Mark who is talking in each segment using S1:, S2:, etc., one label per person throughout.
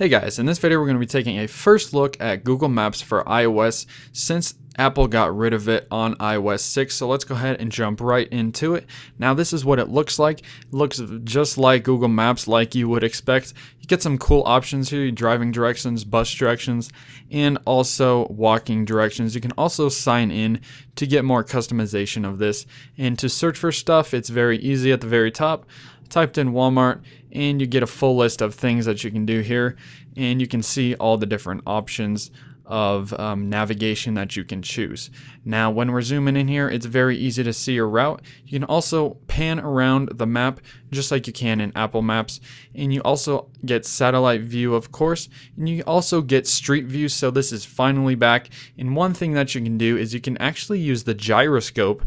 S1: Hey guys, in this video we're going to be taking a first look at Google Maps for iOS since Apple got rid of it on iOS 6. So let's go ahead and jump right into it. Now this is what it looks like. It looks just like Google Maps like you would expect. You get some cool options here, driving directions, bus directions, and also walking directions. You can also sign in to get more customization of this. And to search for stuff, it's very easy at the very top typed in Walmart and you get a full list of things that you can do here and you can see all the different options of um, navigation that you can choose. Now when we're zooming in here it's very easy to see your route. You can also pan around the map just like you can in Apple Maps and you also get satellite view of course and you also get street view so this is finally back and one thing that you can do is you can actually use the gyroscope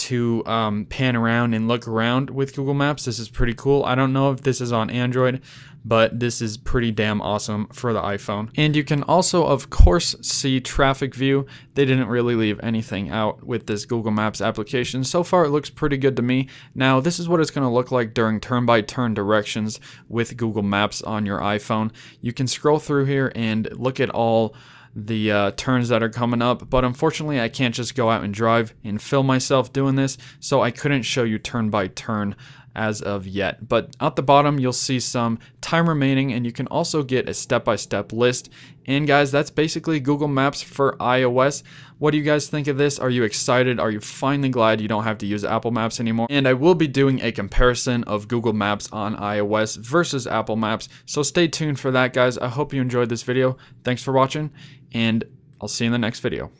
S1: to um, pan around and look around with Google Maps. This is pretty cool. I don't know if this is on Android, but this is pretty damn awesome for the iPhone. And you can also, of course, see traffic view. They didn't really leave anything out with this Google Maps application. So far, it looks pretty good to me. Now, this is what it's going to look like during turn-by-turn -turn directions with Google Maps on your iPhone. You can scroll through here and look at all the uh, turns that are coming up. But unfortunately, I can't just go out and drive and film myself doing this, so I couldn't show you turn by turn as of yet. But at the bottom, you'll see some time remaining, and you can also get a step-by-step -step list. And guys, that's basically Google Maps for iOS. What do you guys think of this? Are you excited? Are you finally glad you don't have to use Apple Maps anymore? And I will be doing a comparison of Google Maps on iOS versus Apple Maps, so stay tuned for that, guys. I hope you enjoyed this video. Thanks for watching, and I'll see you in the next video.